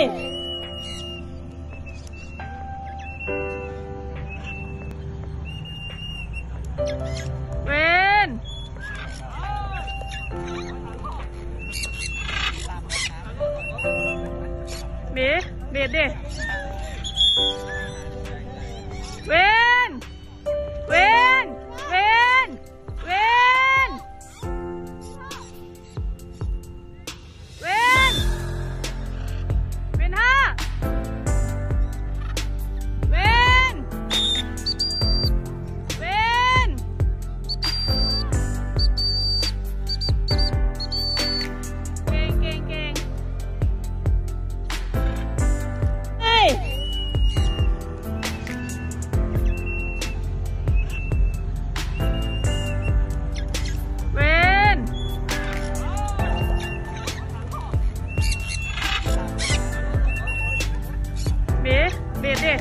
เวนเบเบเด 是